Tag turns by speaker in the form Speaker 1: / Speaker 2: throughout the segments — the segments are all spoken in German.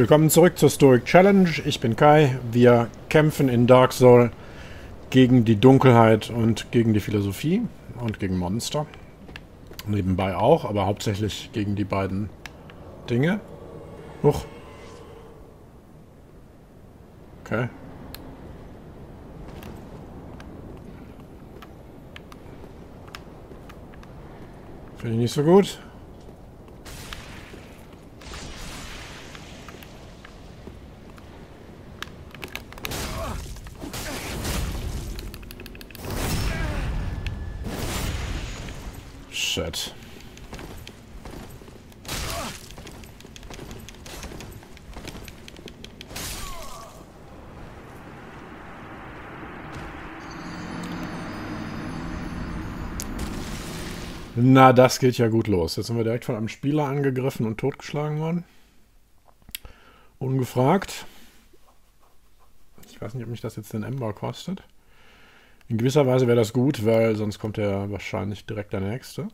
Speaker 1: Willkommen zurück zur Stoic Challenge. Ich bin Kai. Wir kämpfen in Dark Soul gegen die Dunkelheit und gegen die Philosophie und gegen Monster. Nebenbei auch, aber hauptsächlich gegen die beiden Dinge. Huch. Okay. Finde ich nicht so gut. Shit. Na, das geht ja gut los. Jetzt sind wir direkt von einem Spieler angegriffen und totgeschlagen worden. Ungefragt. Ich weiß nicht, ob mich das jetzt den Ember kostet. In gewisser Weise wäre das gut, weil sonst kommt er wahrscheinlich direkt der nächste.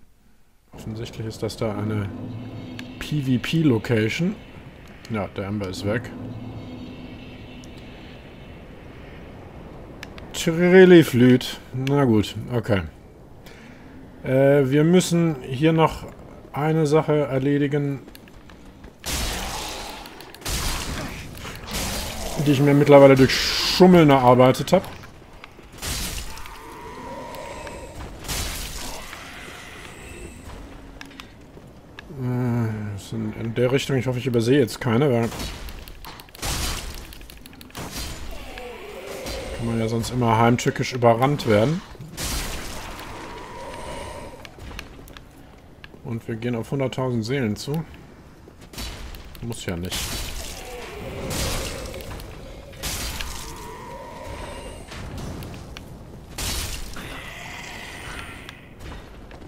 Speaker 1: Offensichtlich ist das da eine PvP-Location. Ja, der Ember ist weg. Trilliflüt. Na gut, okay. Äh, wir müssen hier noch eine Sache erledigen, die ich mir mittlerweile durch Schummeln erarbeitet habe. Richtung, ich hoffe, ich übersehe jetzt keine, weil kann man ja sonst immer heimtückisch überrannt werden. Und wir gehen auf 100.000 Seelen zu. Muss ja nicht.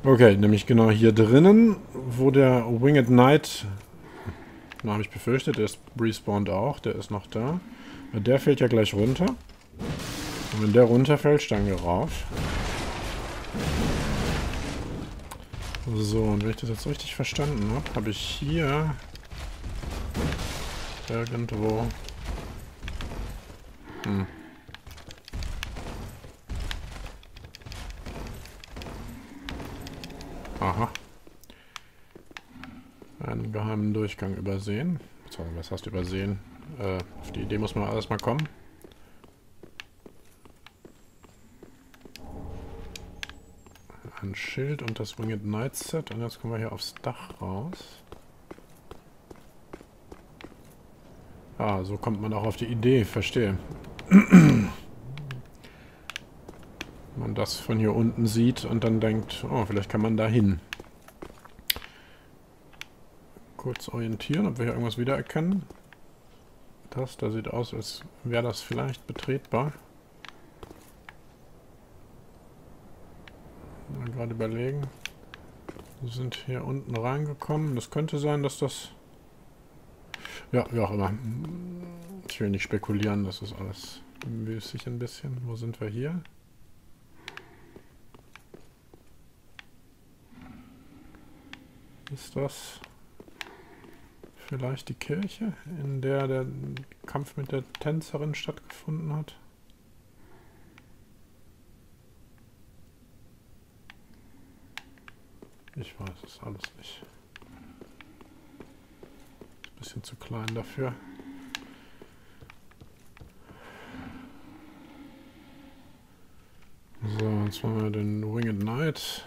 Speaker 1: Okay, nämlich genau hier drinnen, wo der Winged Knight, na habe ich befürchtet, der ist respawned auch, der ist noch da. Der fällt ja gleich runter. Und wenn der runterfällt, steigen wir rauf. So, und wenn ich das jetzt richtig verstanden habe, habe ich hier irgendwo... Hm. Aha. Einen geheimen Durchgang übersehen. So, was hast du übersehen? Äh, auf die Idee muss man alles mal kommen. ein Schild und das Winged Knight Set. Und jetzt kommen wir hier aufs Dach raus. Ah, so kommt man auch auf die Idee, verstehe. man das von hier unten sieht und dann denkt, oh, vielleicht kann man da hin. Kurz orientieren, ob wir hier irgendwas wiedererkennen. Das, da sieht aus, als wäre das vielleicht betretbar. Mal gerade überlegen. Wir sind hier unten reingekommen. Das könnte sein, dass das... Ja, wie auch immer. Ich will nicht spekulieren, das ist alles müßig ein bisschen. Wo sind wir hier? Ist das vielleicht die Kirche, in der der Kampf mit der Tänzerin stattgefunden hat? Ich weiß es alles nicht. Ist ein bisschen zu klein dafür. So, jetzt machen wir den Winged Knight.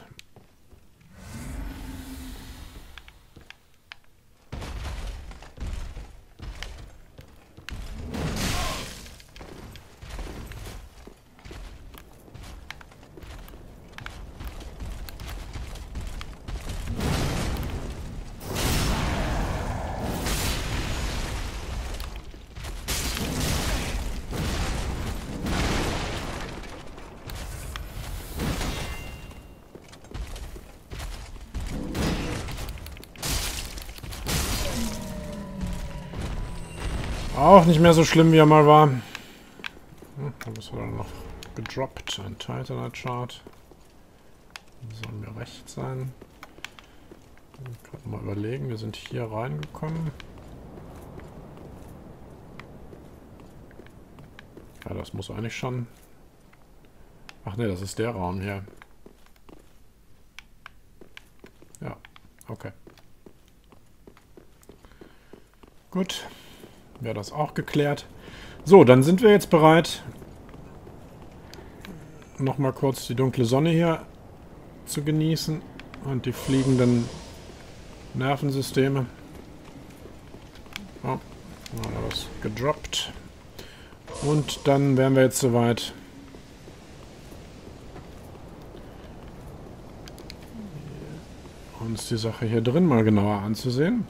Speaker 1: doch nicht mehr so schlimm, wie er mal war. Hm, da müssen wir dann noch gedroppt. Ein Titanite Chart. Soll mir recht sein. Gerade mal überlegen, wir sind hier reingekommen. Ja, das muss eigentlich schon. Ach ne, das ist der Raum hier. Ja, okay. Gut. Wäre das auch geklärt. So, dann sind wir jetzt bereit, nochmal kurz die dunkle Sonne hier zu genießen und die fliegenden Nervensysteme. Oh, da was gedroppt. Und dann wären wir jetzt soweit. uns die Sache hier drin mal genauer anzusehen.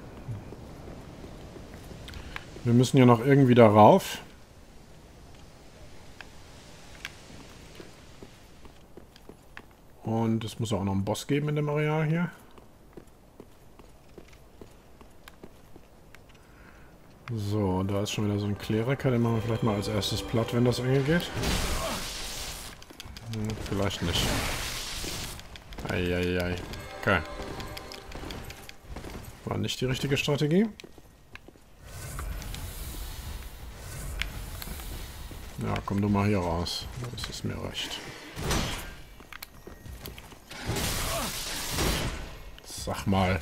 Speaker 1: Wir müssen ja noch irgendwie darauf. Und es muss auch noch einen Boss geben in dem Areal hier. So, da ist schon wieder so ein Kleriker. Den machen wir vielleicht mal als erstes platt, wenn das irgendwie geht. Hm, vielleicht nicht. Eieiei. Okay. War nicht die richtige Strategie. Ja, komm du mal hier raus. Das ist mir recht. Sag mal.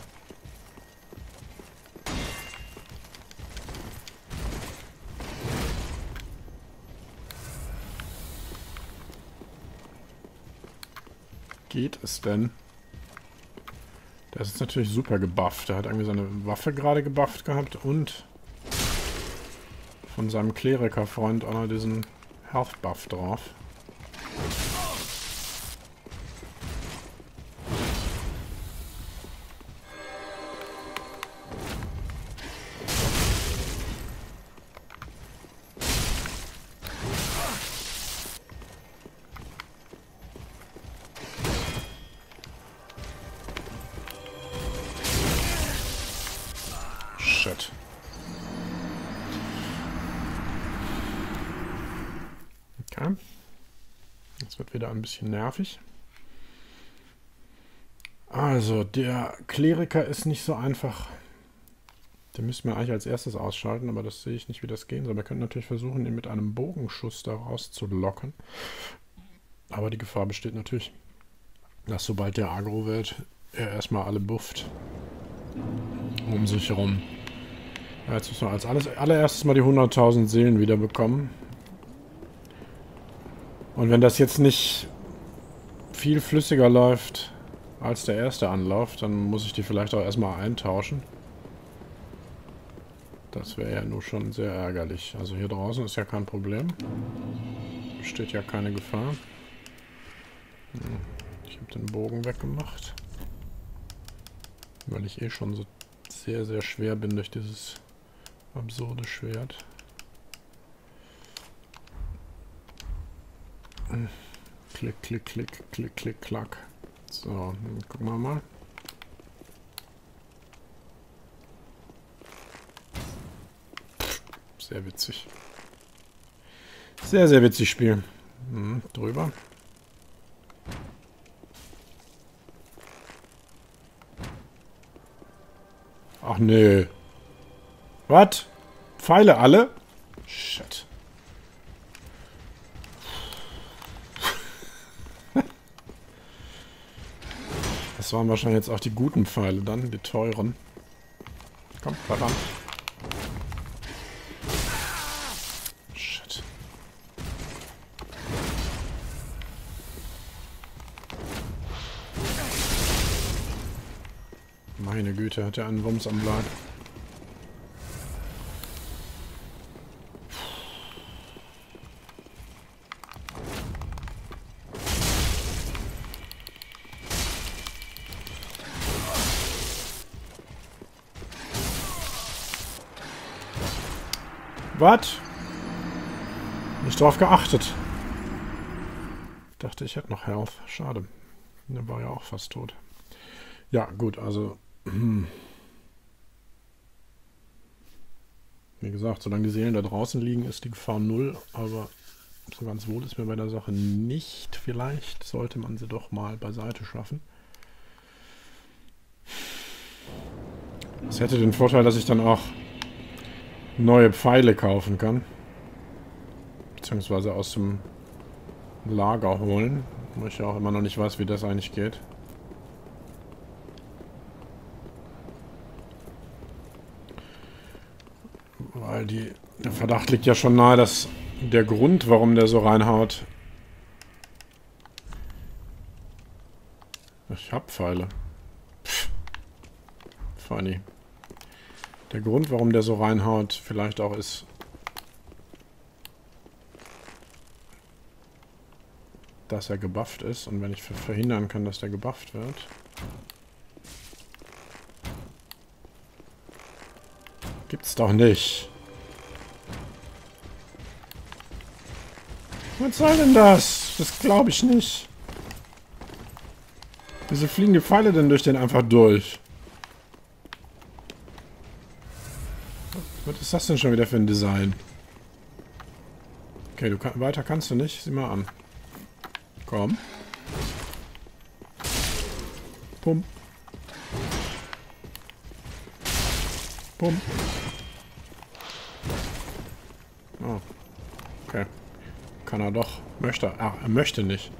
Speaker 1: Geht es denn? Der ist natürlich super gebufft. Der hat irgendwie seine Waffe gerade gebufft gehabt und von seinem Kleriker-Freund auch noch diesen Health-Buff drauf. Bisschen nervig. Also, der Kleriker ist nicht so einfach. Den müssten wir eigentlich als erstes ausschalten, aber das sehe ich nicht, wie das gehen soll. Wir könnten natürlich versuchen, ihn mit einem Bogenschuss da rauszulocken. Aber die Gefahr besteht natürlich, dass sobald der Agro wird, er erstmal alle bufft. Um sich herum. Ja, jetzt müssen wir als alles, allererstes mal die 100.000 Seelen wieder bekommen. Und wenn das jetzt nicht viel flüssiger läuft als der erste Anlauf, dann muss ich die vielleicht auch erstmal eintauschen. Das wäre ja nur schon sehr ärgerlich. Also hier draußen ist ja kein Problem. Besteht ja keine Gefahr. Hm, ich habe den Bogen weggemacht. Weil ich eh schon so sehr, sehr schwer bin durch dieses absurde Schwert. Hm. Klick, klick, klick, klick, klick, klack. So, dann gucken wir mal. Sehr witzig. Sehr, sehr witzig Spiel. Hm, drüber. Ach nö. Was? Pfeile alle? Shit. Das waren wahrscheinlich jetzt auch die guten Pfeile dann, die teuren. Komm, ran. Shit. Meine Güte, hat er einen Wumms am Leib. Was? Nicht drauf geachtet. Dachte, ich hätte noch Health. Schade. Der war ja auch fast tot. Ja, gut, also... Wie gesagt, solange die Seelen da draußen liegen, ist die Gefahr null. Aber so ganz wohl ist mir bei der Sache nicht. Vielleicht sollte man sie doch mal beiseite schaffen. Das hätte den Vorteil, dass ich dann auch neue Pfeile kaufen kann. Beziehungsweise aus dem Lager holen. Wo ich ja auch immer noch nicht weiß, wie das eigentlich geht. Weil die, der Verdacht liegt ja schon nahe, dass der Grund, warum der so reinhaut... Ich hab Pfeile. Pff. Funny. Der Grund, warum der so reinhaut, vielleicht auch ist... dass er gebufft ist. Und wenn ich verhindern kann, dass der gebufft wird... Gibt's doch nicht. Was soll denn das? Das glaube ich nicht. Wieso fliegen die Pfeile denn durch den einfach durch? Was ist das denn schon wieder für ein Design? Okay, du kann, weiter kannst du nicht. Sieh mal an. Komm. Pum. Pum. Oh. Okay. Kann er doch. Möchte. Ach, er möchte nicht.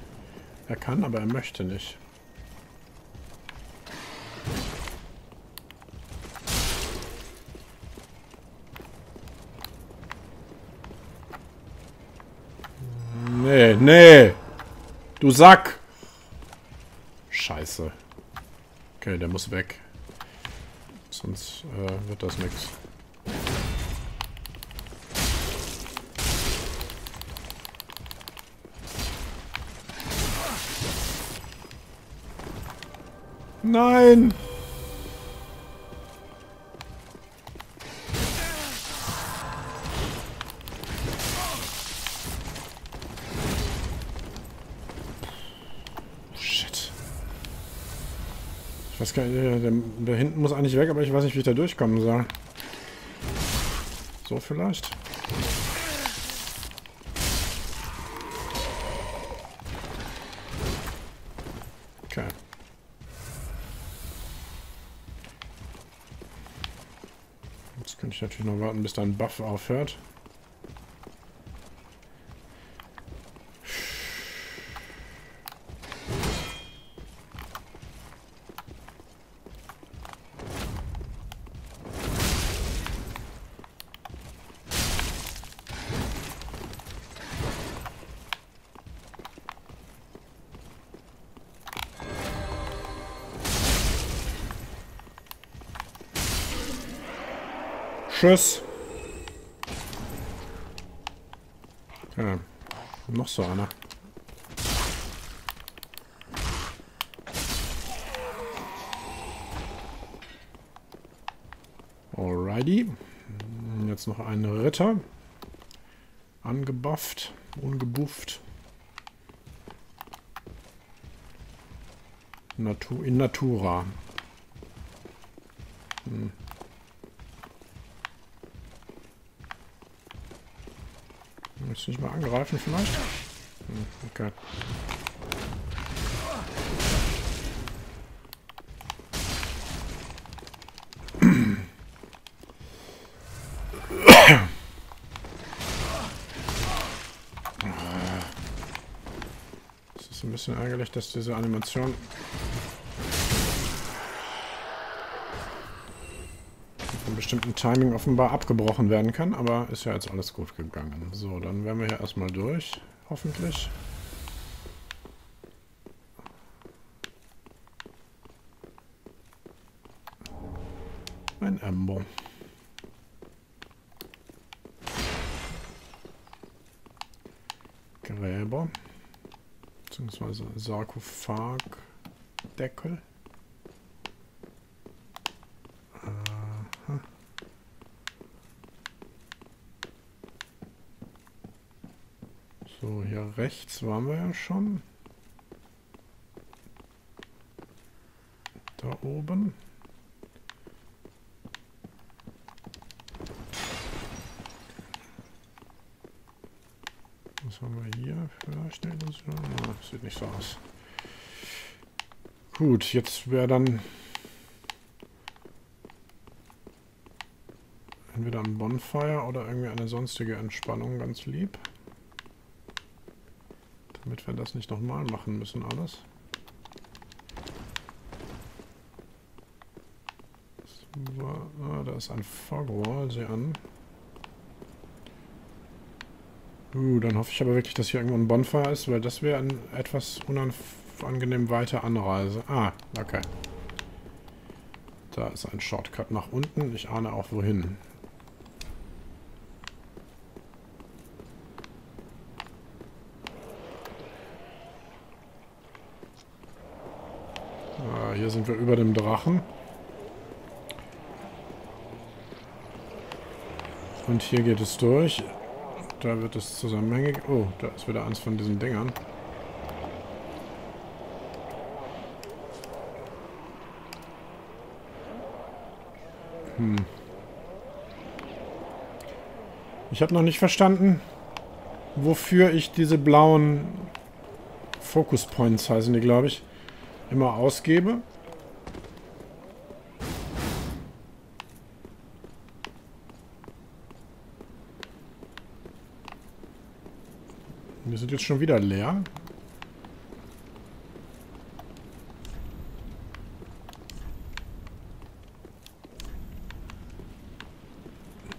Speaker 1: Er kann, aber er möchte nicht. Nee. Du Sack. Scheiße. Okay, der muss weg. Sonst äh, wird das nichts. Nein! Weiß gar nicht, der, der hinten muss eigentlich weg, aber ich weiß nicht, wie ich da durchkommen soll. So vielleicht? ich natürlich noch warten, bis dein Buff aufhört. Tschüss. Ja, noch so einer. Alrighty. Jetzt noch ein Ritter. Angebufft, ungebufft. Natur in Natura. Hm. Willst du nicht mal angreifen vielleicht? Hm, okay. Es ist ein bisschen ärgerlich, dass diese Animation bestimmten Timing offenbar abgebrochen werden kann, aber ist ja jetzt alles gut gegangen. So, dann werden wir hier erstmal durch, hoffentlich. Ein Embo. Gräber. Beziehungsweise Sarkophagdeckel. So, hier rechts waren wir ja schon. Da oben. Was haben wir hier? Vielleicht? No, sieht nicht so aus. Gut, jetzt wäre dann entweder ein Bonfire oder irgendwie eine sonstige Entspannung ganz lieb. Damit wir das nicht nochmal machen müssen alles. So, ah, da ist ein Fogwall, sieh an. Uh, dann hoffe ich aber wirklich, dass hier irgendwo ein Bonfire ist, weil das wäre eine etwas unangenehm weite Anreise. Ah, okay. Da ist ein Shortcut nach unten. Ich ahne auch wohin. Ah, hier sind wir über dem Drachen. Und hier geht es durch. Da wird es zusammenhängig. Oh, da ist wieder eins von diesen Dingern. Hm. Ich habe noch nicht verstanden, wofür ich diese blauen Focus Points heißen die, glaube ich, immer ausgebe. Sind jetzt schon wieder leer.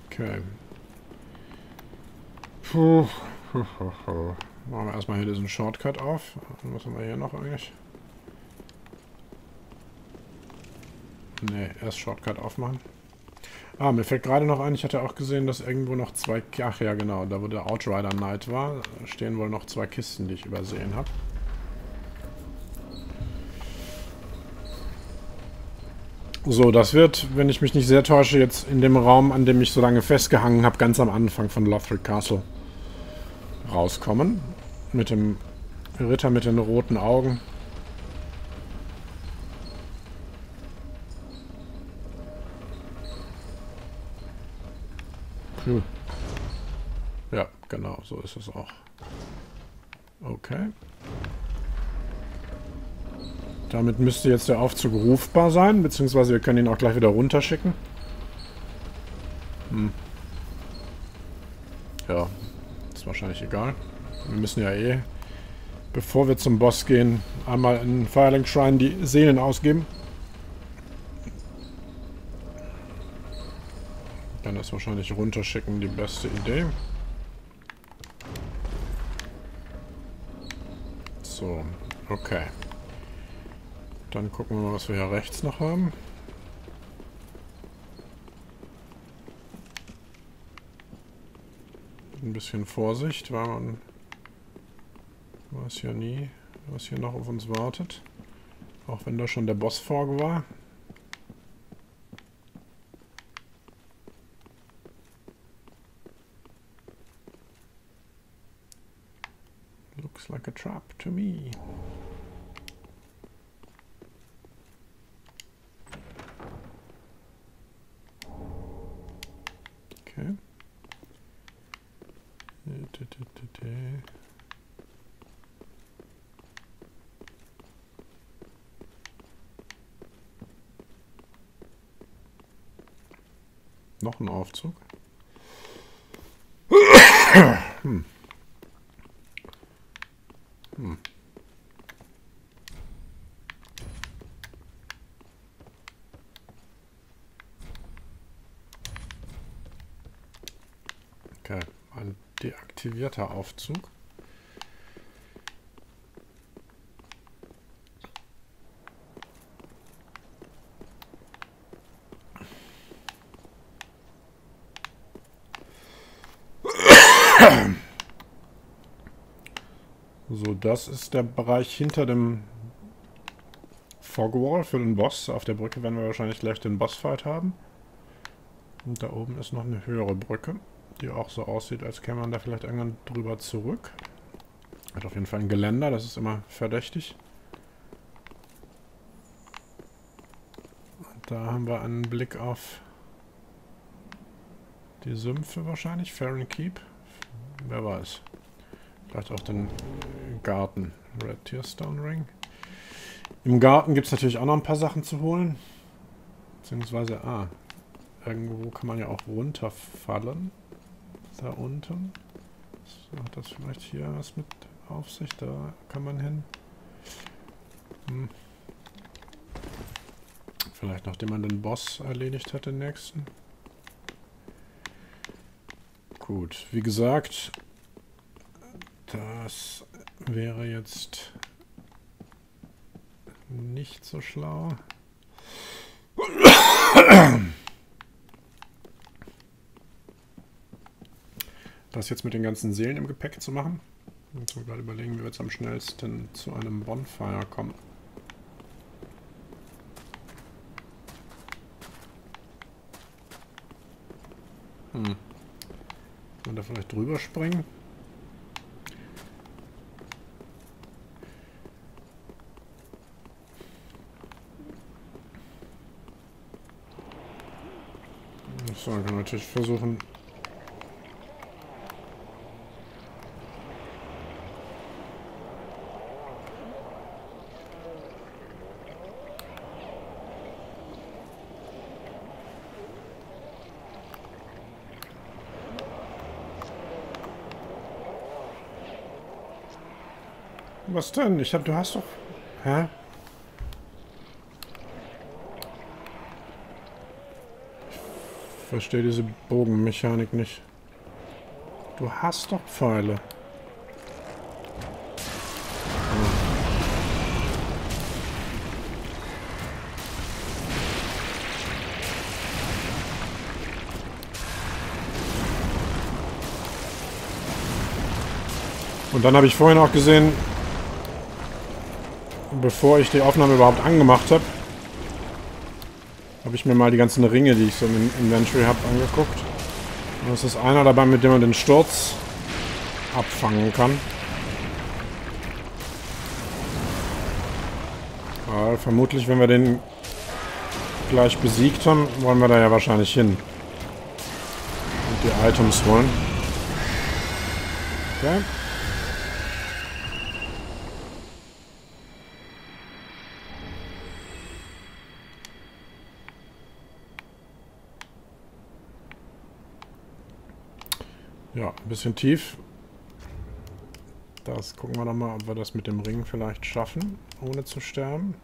Speaker 1: Okay. Puh. Machen wir erstmal hier diesen Shortcut auf. Was haben wir hier noch eigentlich? Ne, erst Shortcut aufmachen. Ah, mir fällt gerade noch ein, ich hatte auch gesehen, dass irgendwo noch zwei... Ach ja, genau, da wo der Outrider Knight war, stehen wohl noch zwei Kisten, die ich übersehen habe. So, das wird, wenn ich mich nicht sehr täusche, jetzt in dem Raum, an dem ich so lange festgehangen habe, ganz am Anfang von Lothric Castle rauskommen. Mit dem Ritter mit den roten Augen. Hm. Ja, genau, so ist es auch. Okay. Damit müsste jetzt der Aufzug rufbar sein, beziehungsweise wir können ihn auch gleich wieder runterschicken. Hm. Ja, ist wahrscheinlich egal. Wir müssen ja eh, bevor wir zum Boss gehen, einmal in Firelink Shrine die Seelen ausgeben. Ist wahrscheinlich runterschicken die beste Idee. So, okay. Dann gucken wir mal, was wir hier rechts noch haben. Ein bisschen Vorsicht, weil man weiß ja nie, was hier noch auf uns wartet. Auch wenn da schon der Boss-Fog war. Trap to me. Okay. Noch ein Aufzug. Hm. Okay, ein deaktivierter Aufzug. So, das ist der Bereich hinter dem Fogwall für den Boss. Auf der Brücke werden wir wahrscheinlich gleich den Bossfight haben. Und da oben ist noch eine höhere Brücke, die auch so aussieht, als käme man da vielleicht irgendwann drüber zurück. Hat auf jeden Fall ein Geländer, das ist immer verdächtig. Und da haben wir einen Blick auf die Sümpfe wahrscheinlich, Farron Keep. Wer weiß. Vielleicht auch den Garten. Red Tearstone Ring. Im Garten gibt es natürlich auch noch ein paar Sachen zu holen. Beziehungsweise, ah, irgendwo kann man ja auch runterfallen. Da unten. So, hat das vielleicht hier was mit auf sich? Da kann man hin. Hm. Vielleicht nachdem man den Boss erledigt hat, den nächsten. Gut, wie gesagt, das wäre jetzt nicht so schlau. Das jetzt mit den ganzen Seelen im Gepäck zu machen. Jetzt mal gerade überlegen, wie wir jetzt am schnellsten zu einem Bonfire kommen. Hm. Kann man da vielleicht drüber springen? So, man kann natürlich versuchen... Was denn? Ich hab, du hast doch... Hä? verstehe diese Bogenmechanik nicht. Du hast doch Pfeile. Und dann habe ich vorhin auch gesehen, bevor ich die Aufnahme überhaupt angemacht habe, habe ich mir mal die ganzen Ringe, die ich so im Inventory habe, angeguckt. Und es ist einer dabei, mit dem man den Sturz abfangen kann. Weil vermutlich, wenn wir den gleich besiegt haben, wollen wir da ja wahrscheinlich hin. Und die Items holen. Okay. Ja, ein bisschen tief. Das gucken wir nochmal, ob wir das mit dem Ring vielleicht schaffen, ohne zu sterben.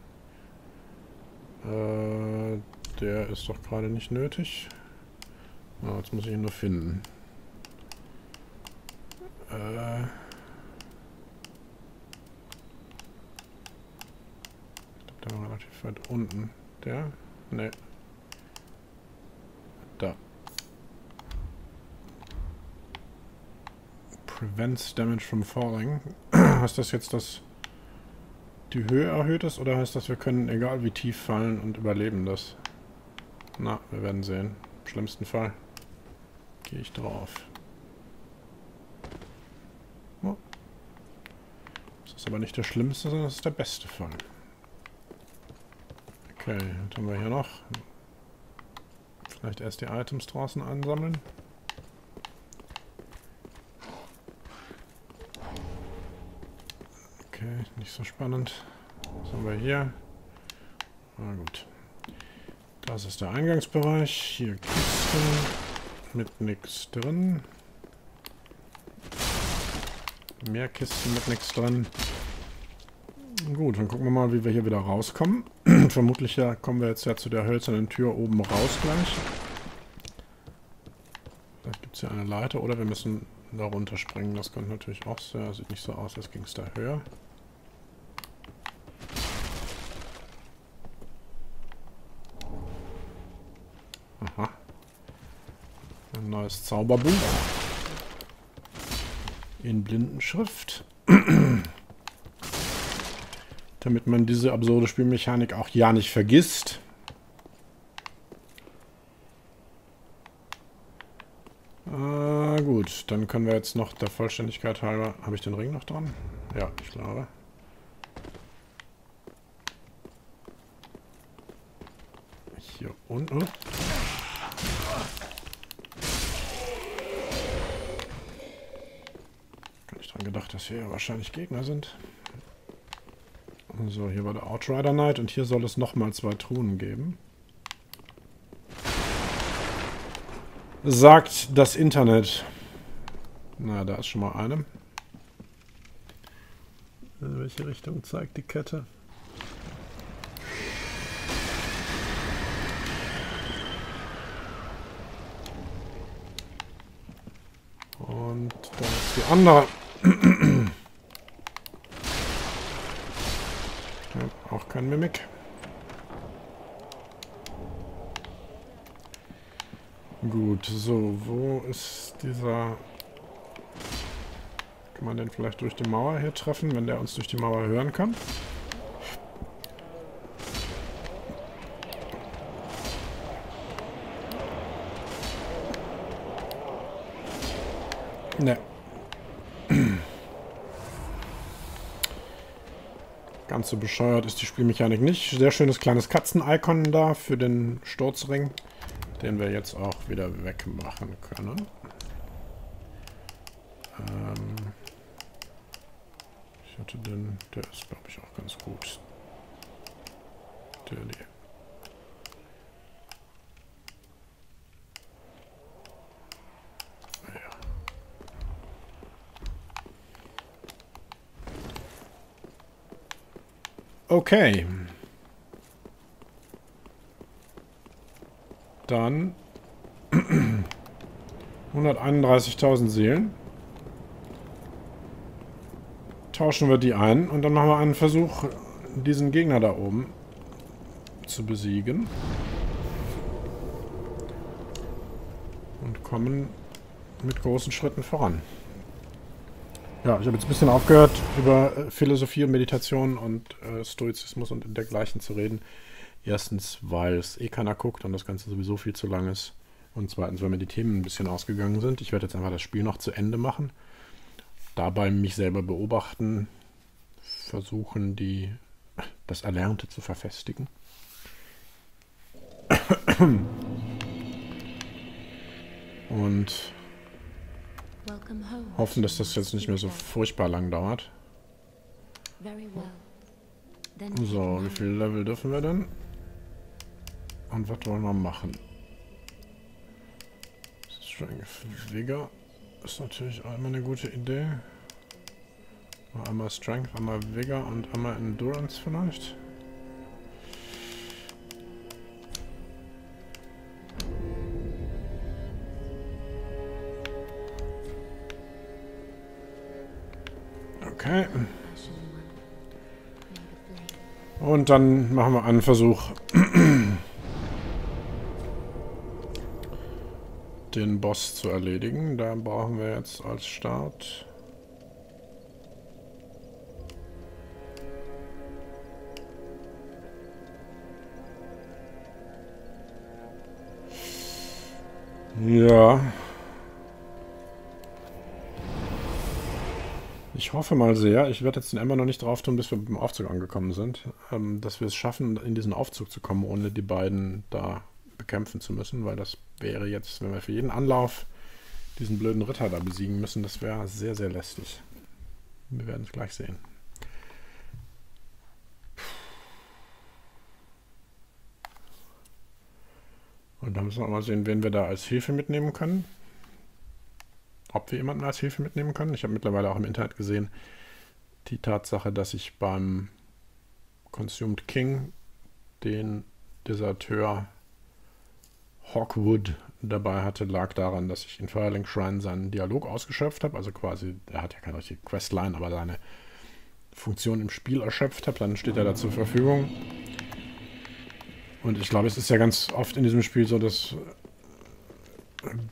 Speaker 1: Äh, der ist doch gerade nicht nötig. Oh, jetzt muss ich ihn nur finden. Äh... Relativ weit unten. Der? Ne. Da. Prevents damage from falling. heißt das jetzt, dass die Höhe erhöht ist oder heißt das, wir können egal wie tief fallen und überleben das? Na, wir werden sehen. Im schlimmsten Fall gehe ich drauf. Oh. Das ist aber nicht der schlimmste, sondern das ist der beste Fall. Okay, was haben wir hier noch? Vielleicht erst die Items draußen ansammeln. Okay, nicht so spannend. Was haben wir hier? Na gut. Das ist der Eingangsbereich. Hier Kisten mit nichts drin. Mehr Kisten mit nichts drin. Gut, dann gucken wir mal, wie wir hier wieder rauskommen. Vermutlich ja, kommen wir jetzt ja zu der hölzernen Tür oben raus gleich. Vielleicht gibt es hier eine Leiter oder wir müssen da runterspringen. Das könnte natürlich auch sein. Sieht nicht so aus, als ging es da höher. Zauberbuch. In Blindenschrift. Damit man diese absurde Spielmechanik auch ja nicht vergisst. Ah, gut, dann können wir jetzt noch der Vollständigkeit halber... Habe ich den Ring noch dran? Ja, ich glaube. Hier unten. Gedacht, dass hier ja wahrscheinlich Gegner sind. So, hier war der Outrider Knight und hier soll es nochmal zwei Truhen geben. Sagt das Internet. Na, da ist schon mal eine. In welche Richtung zeigt die Kette? Und da ist die andere. Ja, auch kein Mimik. Gut, so, wo ist dieser... Kann man den vielleicht durch die Mauer hier treffen, wenn der uns durch die Mauer hören kann? Ne. Ganz so bescheuert ist die Spielmechanik nicht. Sehr schönes kleines Katzen-Icon da für den Sturzring, den wir jetzt auch wieder wegmachen können. Ähm ich hatte den, der ist glaube ich auch ganz gut. Der hier. Okay. Dann 131.000 Seelen. Tauschen wir die ein und dann machen wir einen Versuch, diesen Gegner da oben zu besiegen. Und kommen mit großen Schritten voran. Ja, ich habe jetzt ein bisschen aufgehört, über äh, Philosophie und Meditation und äh, Stoizismus und dergleichen zu reden. Erstens, weil es eh keiner guckt und das Ganze sowieso viel zu lang ist. Und zweitens, weil mir die Themen ein bisschen ausgegangen sind. Ich werde jetzt einfach das Spiel noch zu Ende machen. Dabei mich selber beobachten, versuchen, die, das Erlernte zu verfestigen. Und Hoffen, dass das jetzt nicht mehr so furchtbar lang dauert. So, wie viel Level dürfen wir denn? Und was wollen wir machen? Strength Vigor ist natürlich auch immer eine gute Idee. Einmal Strength, einmal Vigor und einmal Endurance vielleicht. Okay. Und dann machen wir einen Versuch, den Boss zu erledigen. Da brauchen wir jetzt als Start... Ja... Ich hoffe mal sehr, ich werde jetzt den Ember noch nicht drauf tun, bis wir mit dem Aufzug angekommen sind, ähm, dass wir es schaffen, in diesen Aufzug zu kommen, ohne die beiden da bekämpfen zu müssen, weil das wäre jetzt, wenn wir für jeden Anlauf diesen blöden Ritter da besiegen müssen, das wäre sehr, sehr lästig. Wir werden es gleich sehen. Und dann müssen wir mal sehen, wen wir da als Hilfe mitnehmen können ob wir jemanden als Hilfe mitnehmen können. Ich habe mittlerweile auch im Internet gesehen, die Tatsache, dass ich beim Consumed King den Deserteur Hawkwood dabei hatte, lag daran, dass ich in Firelink Shrine seinen Dialog ausgeschöpft habe. Also quasi, er hat ja keine richtige Questline, aber seine Funktion im Spiel erschöpft habe. Dann steht er da zur Verfügung. Und ich glaube, es ist ja ganz oft in diesem Spiel so, dass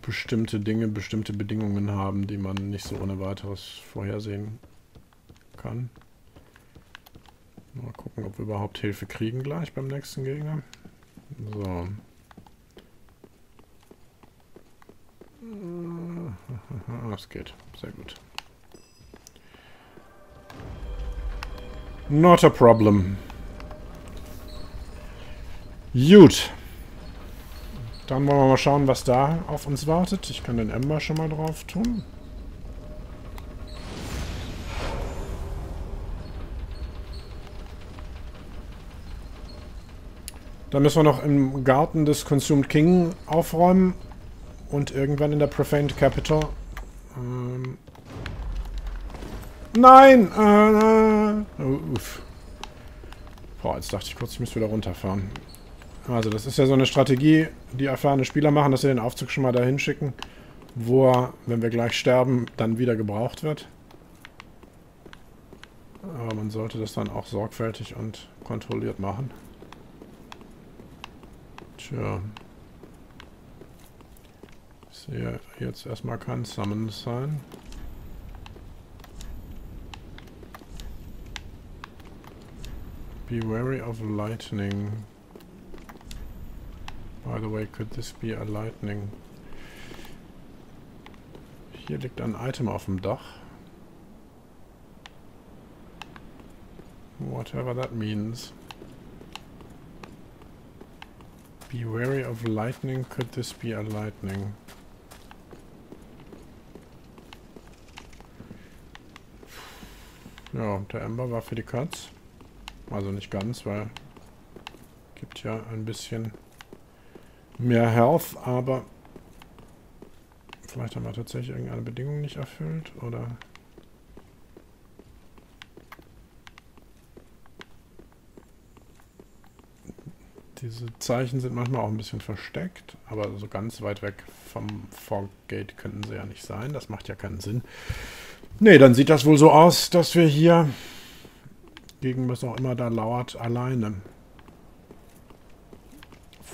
Speaker 1: bestimmte Dinge, bestimmte Bedingungen haben, die man nicht so ohne weiteres vorhersehen kann. Mal gucken, ob wir überhaupt Hilfe kriegen gleich beim nächsten Gegner. So. Das geht. Sehr gut. Not a problem. Gut. Dann wollen wir mal schauen, was da auf uns wartet. Ich kann den Ember schon mal drauf tun. Dann müssen wir noch im Garten des Consumed King aufräumen und irgendwann in der Profaned Capital. Ähm Nein! Äh, äh. Uff. Boah, jetzt dachte ich kurz, ich müsste wieder runterfahren. Also, das ist ja so eine Strategie, die erfahrene Spieler machen, dass sie den Aufzug schon mal dahin schicken, wo er, wenn wir gleich sterben, dann wieder gebraucht wird. Aber man sollte das dann auch sorgfältig und kontrolliert machen. Tja. Ich sehe jetzt erstmal kein Summon sein. Be wary of lightning. By the way, could this be a lightning? Hier liegt ein Item auf dem Dach. Whatever that means. Be wary of lightning. Could this be a lightning? Ja, der Ember war für die Cuts. Also nicht ganz, weil gibt ja ein bisschen mehr Health, aber vielleicht haben wir tatsächlich irgendeine Bedingung nicht erfüllt, oder... Diese Zeichen sind manchmal auch ein bisschen versteckt, aber so ganz weit weg vom Foggate könnten sie ja nicht sein. Das macht ja keinen Sinn. Ne, dann sieht das wohl so aus, dass wir hier gegen was auch immer da lauert, alleine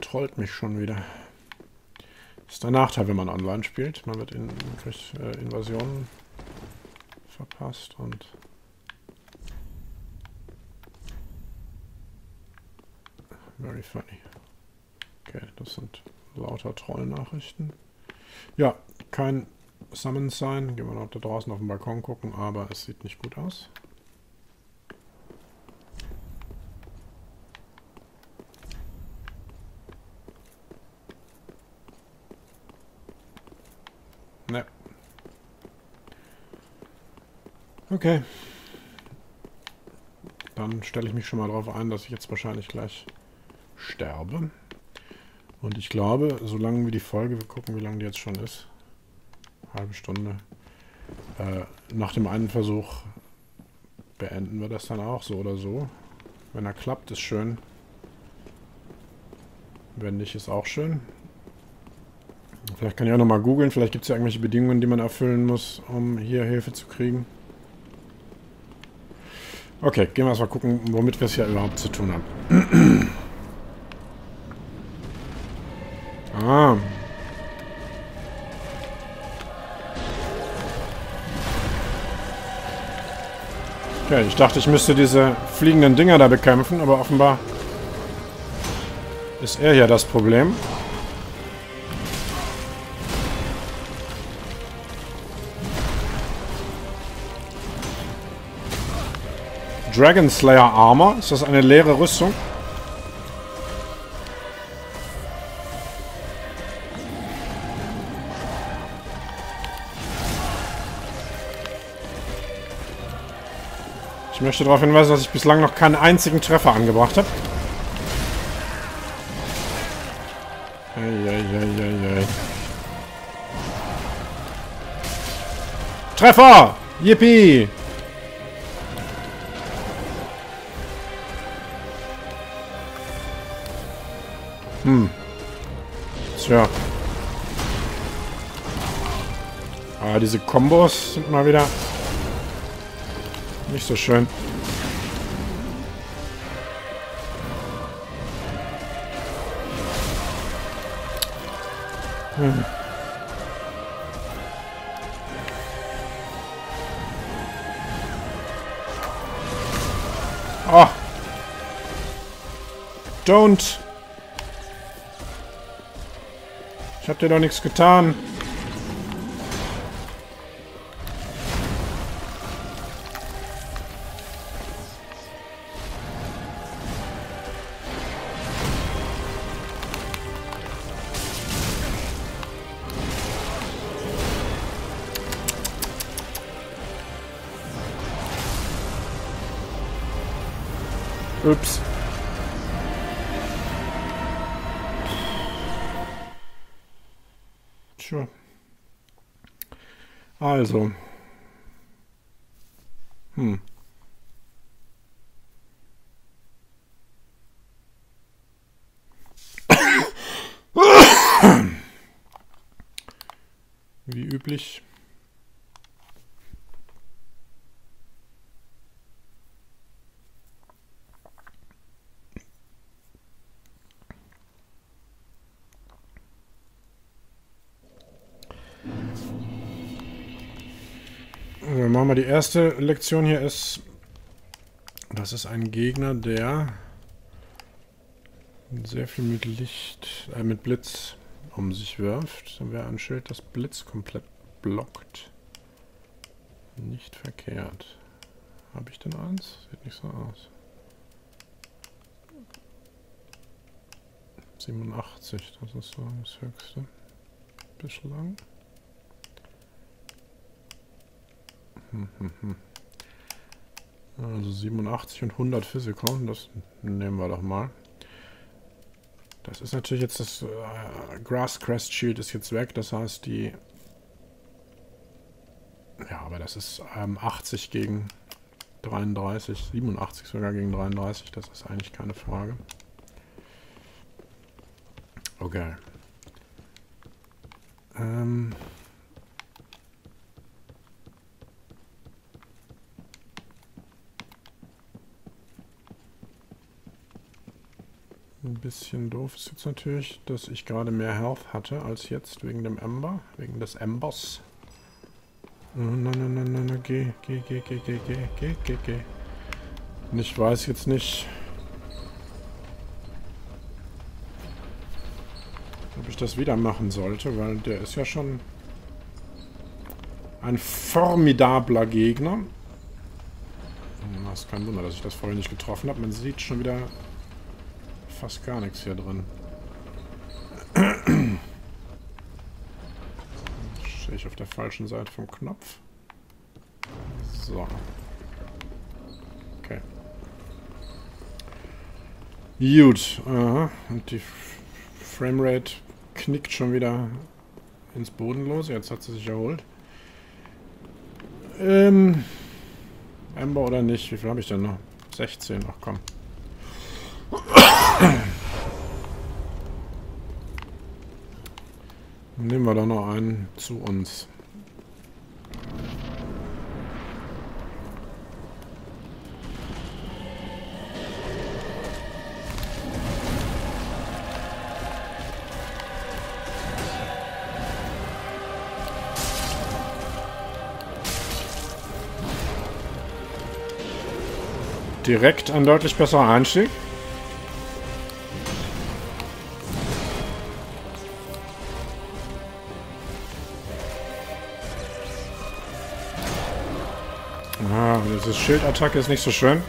Speaker 1: trollt mich schon wieder. Ist der Nachteil, wenn man online spielt. Man wird in, kriegt äh, Invasionen verpasst und very funny. Okay, das sind lauter Trollnachrichten. Ja, kein Summon sein. Gehen wir noch da draußen auf dem Balkon gucken, aber es sieht nicht gut aus. Okay. Dann stelle ich mich schon mal darauf ein, dass ich jetzt wahrscheinlich gleich sterbe. Und ich glaube, solange wir die Folge, wir gucken, wie lange die jetzt schon ist. Halbe Stunde. Äh, nach dem einen Versuch beenden wir das dann auch so oder so. Wenn er klappt, ist schön. Wenn nicht, ist auch schön. Vielleicht kann ich auch nochmal googeln. Vielleicht gibt es ja irgendwelche Bedingungen, die man erfüllen muss, um hier Hilfe zu kriegen. Okay, gehen wir erstmal gucken, womit wir es hier überhaupt zu tun haben. ah. Okay, ich dachte, ich müsste diese fliegenden Dinger da bekämpfen, aber offenbar ist er ja das Problem. Dragon Slayer Armor. Ist das eine leere Rüstung? Ich möchte darauf hinweisen, dass ich bislang noch keinen einzigen Treffer angebracht habe. Treffer! Yippie! Tja. Ah, diese Kombos sind mal wieder nicht so schön. Hm. Oh. Don't. Ich hab dir doch nichts getan. Tja. Also. Hm. Wie üblich. Erste Lektion hier ist, das ist ein Gegner, der sehr viel mit Licht, äh, mit Blitz um sich wirft. Dann wäre ein Schild, das Blitz komplett blockt. Nicht verkehrt. Habe ich denn eins? Sieht nicht so aus. 87, das ist so das höchste bislang. Also 87 und 100 Physical, das nehmen wir doch mal. Das ist natürlich jetzt das äh, Grass Crest Shield ist jetzt weg, das heißt die... Ja, aber das ist ähm, 80 gegen 33, 87 sogar gegen 33, das ist eigentlich keine Frage. Okay. Ähm... bisschen doof ist jetzt natürlich, dass ich gerade mehr Health hatte als jetzt wegen dem Ember, wegen des Embers. Nein, nein, nein, nein, nein, geh, geh, geh, geh, geh, geh, geh, geh, geh. Und ich weiß jetzt nicht, ob ich das wieder machen sollte, weil der ist ja schon ein formidabler Gegner. Das ist kein Wunder, dass ich das vorher nicht getroffen habe. Man sieht schon wieder fast gar nichts hier drin. Stehe ich auf der falschen Seite vom Knopf. So. Okay. Gut. Aha. Und die Framerate knickt schon wieder ins Bodenlose. Jetzt hat sie sich erholt. Ähm. Ember oder nicht? Wie viel habe ich denn noch? 16. Ach komm. Nehmen wir da noch einen zu uns. Direkt ein deutlich besserer Einstieg. Schildattacke ist nicht so schön.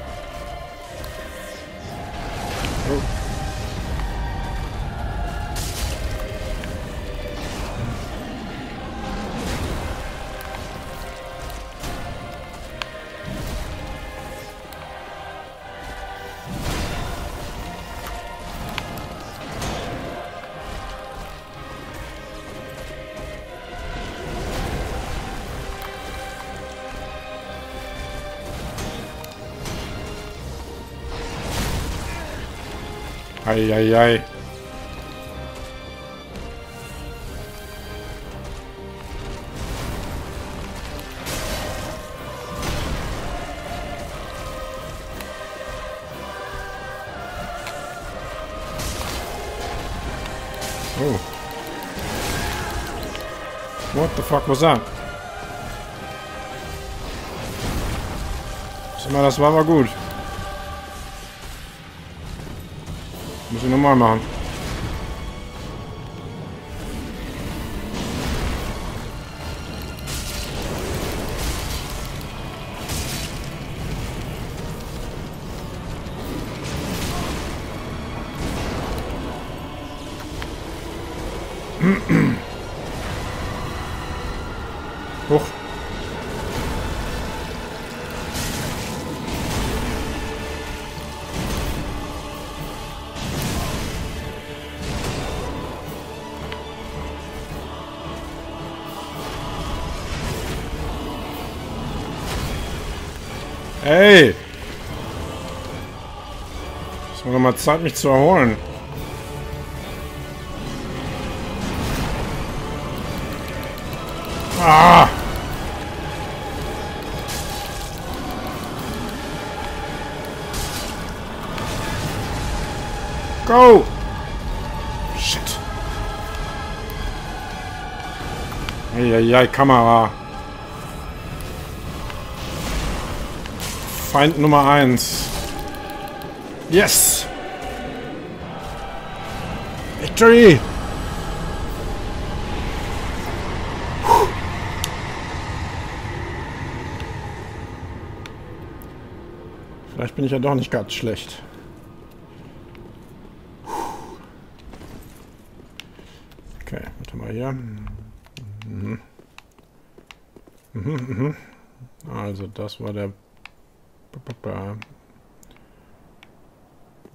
Speaker 1: Eieiei. Oh. What the fuck was that? Sag mal, das war aber gut. no more, Mom. Zeit, mich zu erholen. Ah! Go! Shit. Eieiei, Kamera. Feind Nummer 1. Yes! Victory! Vielleicht bin ich ja doch nicht ganz schlecht. Okay, warte mal hier. Mhm. Mhm, mhm. Also das war der...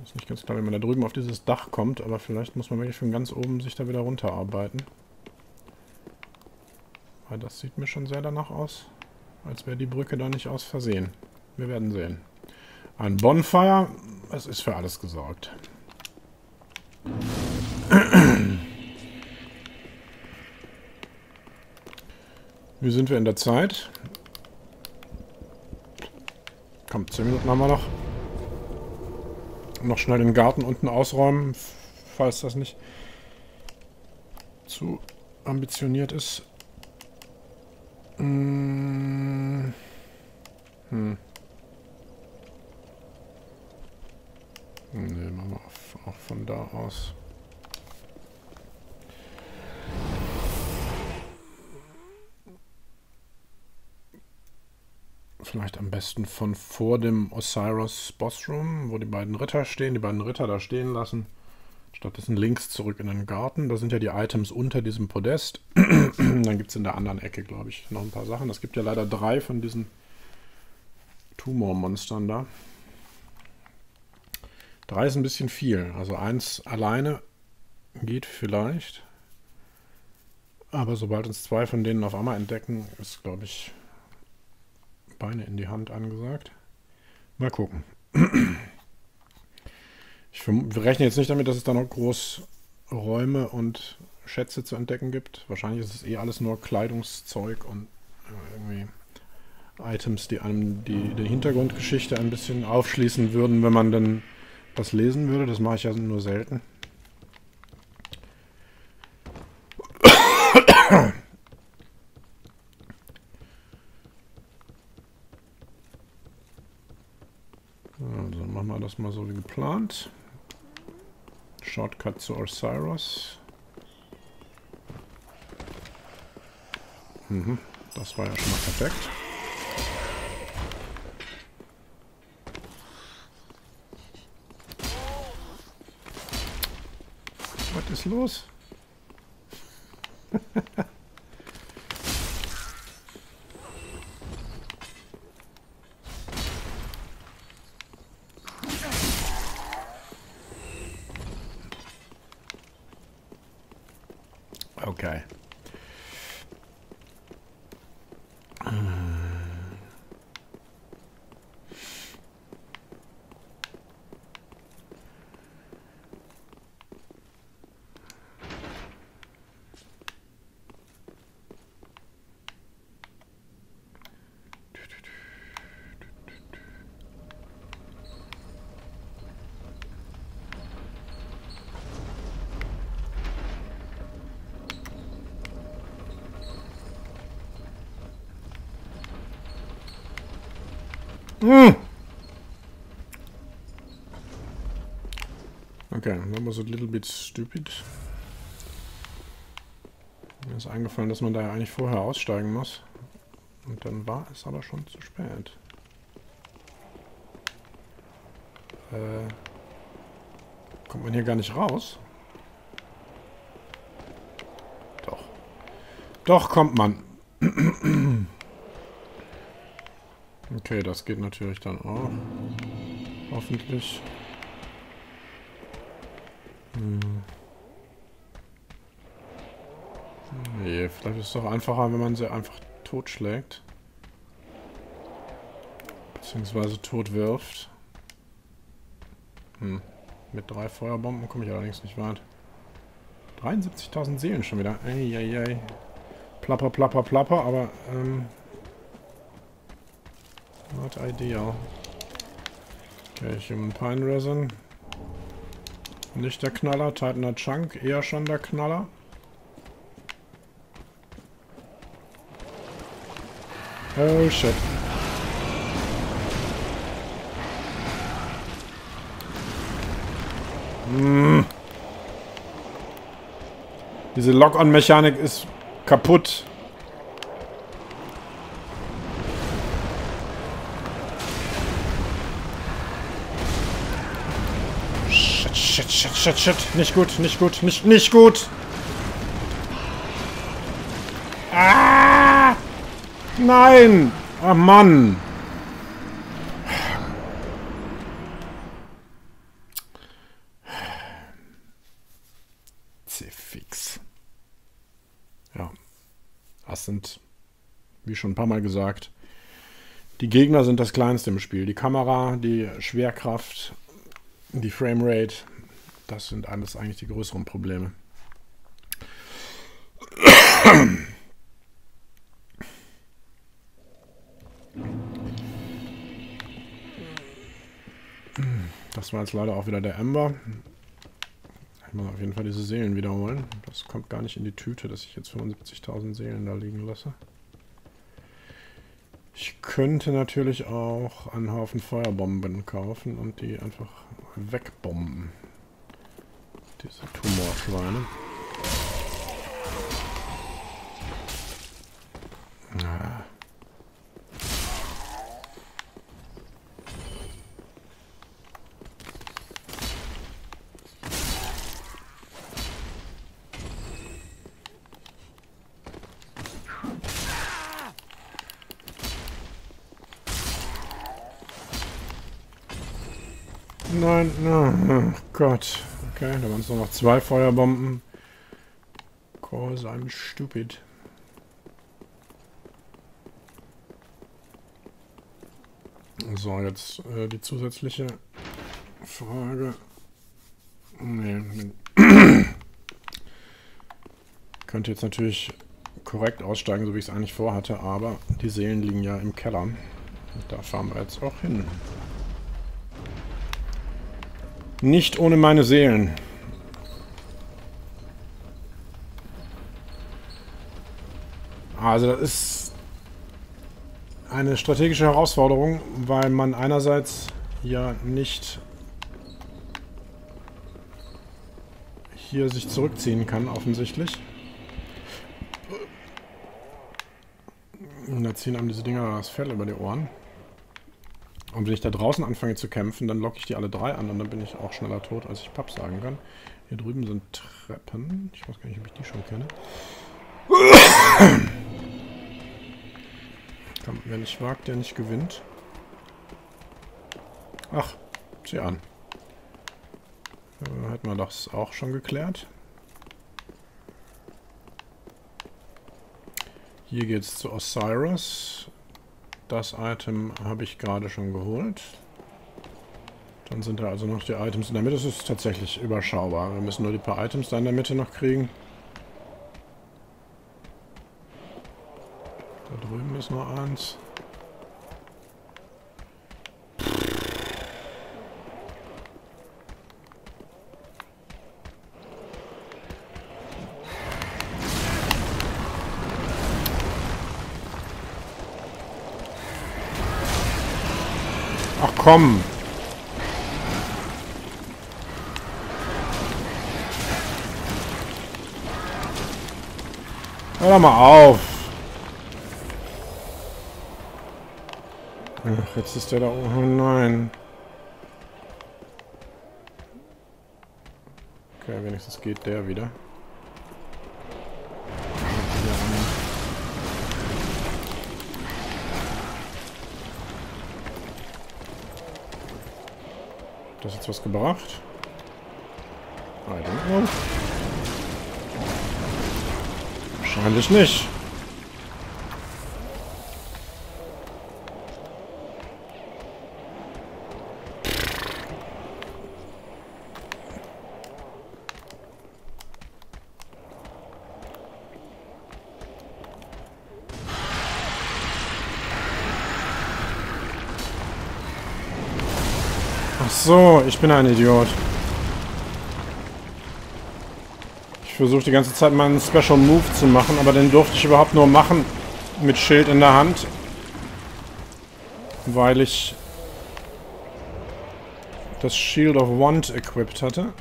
Speaker 1: Ist nicht ganz klar, wie man da drüben auf dieses Dach kommt, aber vielleicht muss man wirklich von ganz oben sich da wieder runterarbeiten. Weil das sieht mir schon sehr danach aus, als wäre die Brücke da nicht aus Versehen. Wir werden sehen. Ein Bonfire, es ist für alles gesorgt. Wie sind wir in der Zeit? Komm, 10 Minuten haben wir noch. Noch schnell den Garten unten ausräumen, falls das nicht zu ambitioniert ist. Hm. hm. Ne, machen wir auch von da aus. Vielleicht am besten von vor dem Osiris Boss Room, wo die beiden Ritter stehen, die beiden Ritter da stehen lassen. Stattdessen links zurück in den Garten. Da sind ja die Items unter diesem Podest. Dann gibt es in der anderen Ecke, glaube ich, noch ein paar Sachen. Es gibt ja leider drei von diesen Tumor-Monstern da. Drei ist ein bisschen viel. Also eins alleine geht vielleicht. Aber sobald uns zwei von denen auf einmal entdecken, ist, glaube ich, Beine in die Hand angesagt. Mal gucken. Ich rechne jetzt nicht damit, dass es da noch groß Räume und Schätze zu entdecken gibt. Wahrscheinlich ist es eh alles nur Kleidungszeug und äh, irgendwie Items, die einem die, die Hintergrundgeschichte ein bisschen aufschließen würden, wenn man dann was lesen würde. Das mache ich ja nur selten. Also machen wir das mal so wie geplant. Shortcut zu Osiris. Mhm, das war ja schon mal perfekt. Was ist los? Okay. Mm. Okay, that was a little bit stupid. Mir ist eingefallen, dass man da ja eigentlich vorher aussteigen muss. Und dann war es aber schon zu spät. Äh, kommt man hier gar nicht raus? Doch. Doch, kommt man. Okay, das geht natürlich dann auch. Hoffentlich. Hm. Nee, vielleicht ist es doch einfacher, wenn man sie einfach totschlägt. Beziehungsweise tot wirft. Hm. Mit drei Feuerbomben komme ich allerdings nicht weit. 73.000 Seelen schon wieder. Eieiei. Plapper, plapper, plapper, aber ähm, not ideal. Okay, Human Pine Resin. Nicht der Knaller. Titaner Chunk, eher schon der Knaller. Oh shit. Hm. Diese Lock-on-Mechanik ist kaputt. Shit, shit. Nicht gut, nicht gut, nicht, nicht gut. Ah! Nein! Oh Mann! C-Fix. Ja. Das sind, wie schon ein paar Mal gesagt, die Gegner sind das Kleinste im Spiel. Die Kamera, die Schwerkraft, die Framerate, das sind alles eigentlich die größeren Probleme. Das war jetzt leider auch wieder der Ember. Ich muss auf jeden Fall diese Seelen wiederholen. Das kommt gar nicht in die Tüte, dass ich jetzt 75.000 Seelen da liegen lasse. Ich könnte natürlich auch einen Haufen Feuerbomben kaufen und die einfach wegbomben. Diese Tumorschweine. Ah. Nein, oh Gott. Okay, da waren es nur noch zwei Feuerbomben. Cause I'm stupid. So, jetzt äh, die zusätzliche Frage. Nee. Könnte jetzt natürlich korrekt aussteigen, so wie ich es eigentlich vorhatte, aber die Seelen liegen ja im Keller. Und da fahren wir jetzt auch hin. Nicht ohne meine Seelen. Also das ist eine strategische Herausforderung, weil man einerseits ja nicht hier sich zurückziehen kann, offensichtlich. Und da ziehen einem diese Dinger das Fell über die Ohren. Und wenn ich da draußen anfange zu kämpfen, dann locke ich die alle drei an und dann bin ich auch schneller tot, als ich Papp sagen kann. Hier drüben sind Treppen. Ich weiß gar nicht, ob ich die schon kenne. Komm, wer nicht wagt, der nicht gewinnt. Ach, sieh an. Äh, hätten wir das auch schon geklärt. Hier geht's zu Osiris. Das Item habe ich gerade schon geholt. Dann sind da also noch die Items in der Mitte. Das ist tatsächlich überschaubar. Wir müssen nur die paar Items da in der Mitte noch kriegen. Da drüben ist noch eins. Komm. Hör doch mal auf. Ach, jetzt ist der da oben. Oh nein. Okay, wenigstens geht der wieder. Das jetzt was gebracht? I don't know. Wahrscheinlich nicht. so, ich bin ein Idiot. Ich versuche die ganze Zeit mal einen Special Move zu machen, aber den durfte ich überhaupt nur machen mit Schild in der Hand. Weil ich das Shield of Want equipped hatte.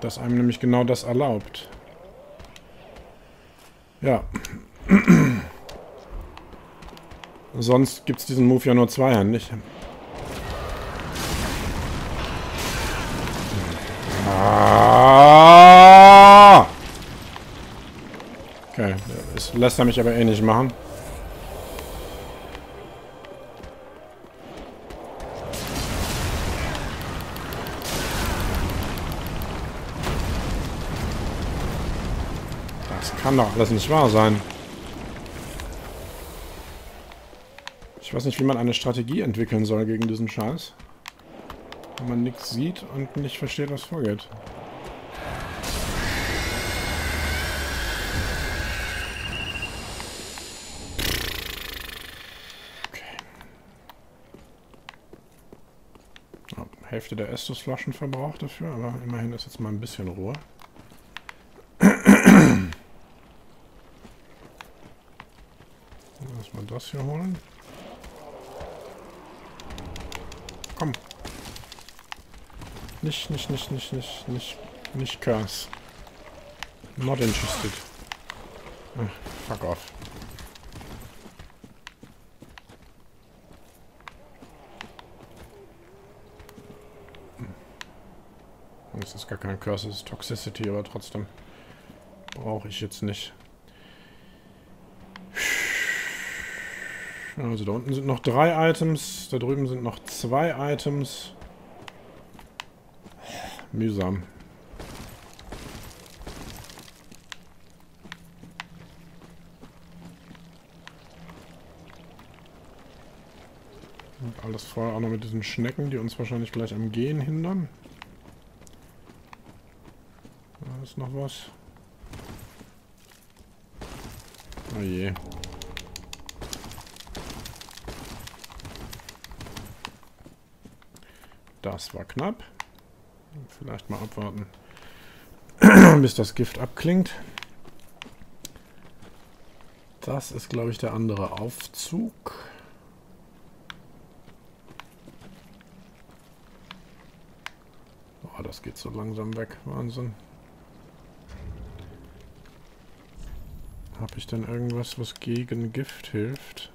Speaker 1: Das einem nämlich genau das erlaubt. Ja. Sonst gibt es diesen Move ja nur zweihändig. Ah! Lässt er mich aber eh nicht machen. Das kann doch alles nicht wahr sein. Ich weiß nicht, wie man eine Strategie entwickeln soll gegen diesen Scheiß. Wenn man nichts sieht und nicht versteht, was vorgeht. Okay. Oh, Hälfte der Estus-Flaschen verbraucht dafür, aber immerhin ist jetzt mal ein bisschen Ruhe. Lass mal das hier holen. Komm. Nicht, nicht, nicht, nicht, nicht, nicht, nicht Curse. Not interested. Ach, fuck off. Ist gar kein Curse, das ist Toxicity, aber trotzdem brauche ich jetzt nicht. Also da unten sind noch drei Items, da drüben sind noch zwei Items. Mühsam. Und alles voll auch noch mit diesen Schnecken, die uns wahrscheinlich gleich am Gehen hindern. Da ist noch was. Oh je. Das war knapp. Vielleicht mal abwarten, bis das Gift abklingt. Das ist, glaube ich, der andere Aufzug. Oh, das geht so langsam weg. Wahnsinn. Habe ich denn irgendwas, was gegen Gift hilft?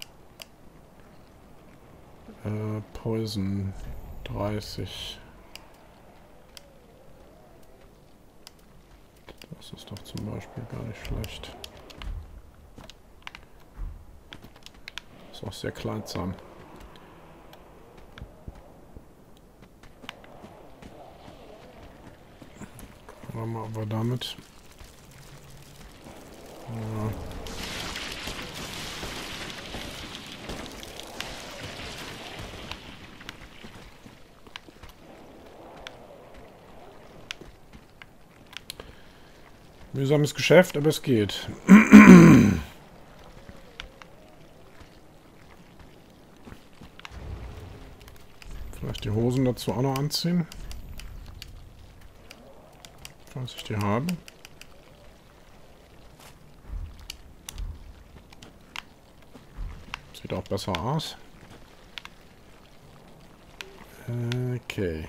Speaker 1: Äh, Poison. 30. Das ist doch zum Beispiel gar nicht schlecht. Ist auch sehr kleinsam. Gucken wir mal, ob wir damit... Ja. Mühsames Geschäft, aber es geht. Vielleicht die Hosen dazu auch noch anziehen. Falls ich die habe. Sieht auch besser aus. Okay.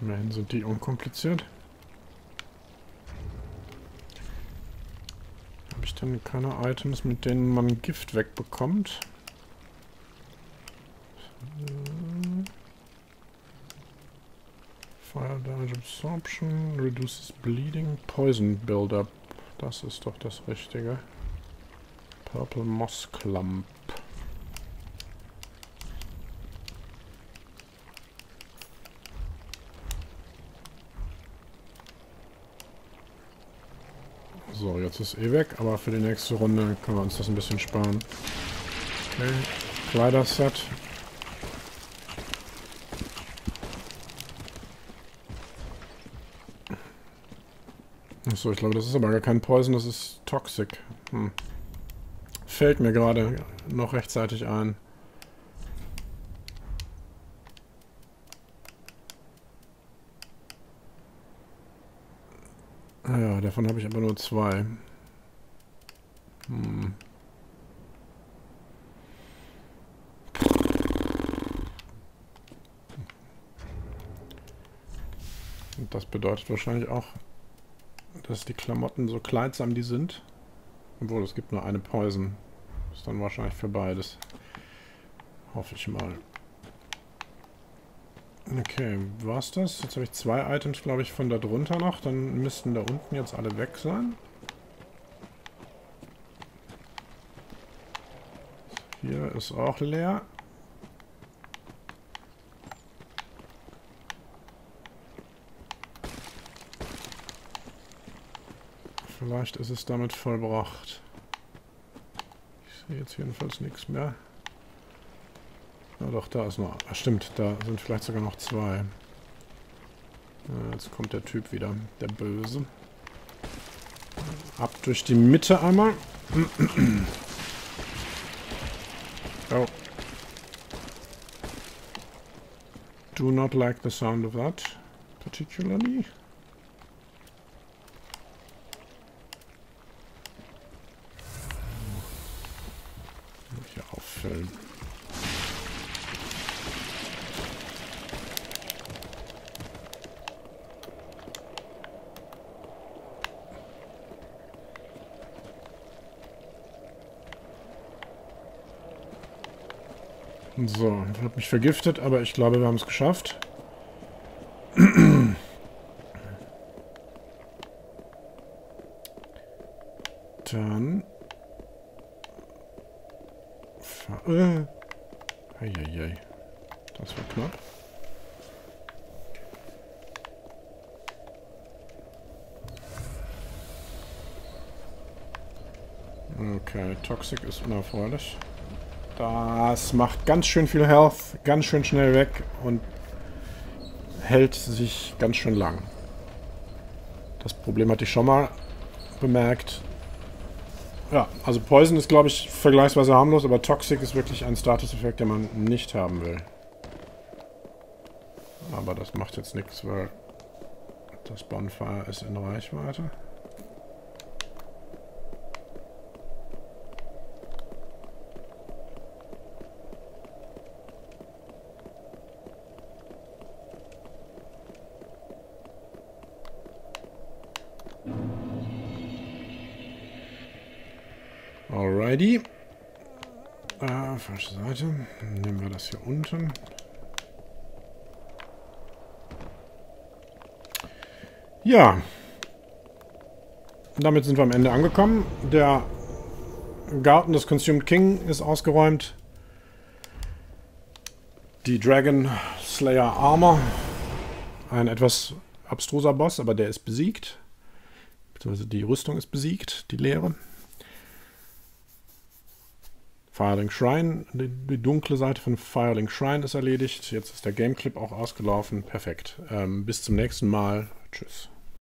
Speaker 1: Immerhin sind die unkompliziert. Denn keine Items, mit denen man Gift wegbekommt? Fire Damage Absorption, reduces Bleeding, Poison Buildup. Das ist doch das Richtige. Purple Moss Clump. Ist eh weg, aber für die nächste Runde können wir uns das ein bisschen sparen. Okay, Kleiderset. Achso, ich glaube, das ist aber gar kein Poison, das ist Toxic. Hm. Fällt mir gerade noch rechtzeitig ein. Ja, davon habe ich aber nur zwei. Hm. Und das bedeutet wahrscheinlich auch, dass die Klamotten so kleidsam die sind. Obwohl, es gibt nur eine Poison. Ist dann wahrscheinlich für beides. Hoffe ich mal. Okay, war's das? Jetzt habe ich zwei Items, glaube ich, von da drunter noch. Dann müssten da unten jetzt alle weg sein. Hier ist auch leer. Vielleicht ist es damit vollbracht. Ich sehe jetzt jedenfalls nichts mehr. Ja doch, da ist noch... Ach stimmt, da sind vielleicht sogar noch zwei. Ja, jetzt kommt der Typ wieder, der Böse. Ab durch die Mitte einmal. oh. Do not like the sound of that, particularly. So, ich habe mich vergiftet, aber ich glaube, wir haben es geschafft. Dann... Äh. Eieiei. Das war knapp. Okay, Toxic ist unerfreulich. Das macht ganz schön viel Health, ganz schön schnell weg und hält sich ganz schön lang. Das Problem hatte ich schon mal bemerkt. Ja, also Poison ist, glaube ich, vergleichsweise harmlos, aber Toxic ist wirklich ein Status-Effekt, den man nicht haben will. Aber das macht jetzt nichts, weil das Bonfire ist in Reichweite. Alrighty. Äh, falsche Seite. Nehmen wir das hier unten. Ja. Damit sind wir am Ende angekommen. Der Garten des Consumed King ist ausgeräumt. Die Dragon Slayer Armor. Ein etwas abstruser Boss, aber der ist besiegt. Beziehungsweise die Rüstung ist besiegt, die leere. Firelink Shrine, die, die, dunkle Seite von Firelink Shrine ist erledigt. Jetzt ist der Gameclip auch ausgelaufen. Perfekt. Ähm, bis zum nächsten Mal. Tschüss.